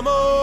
amor.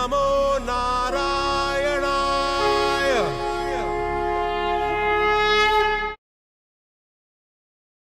namo namo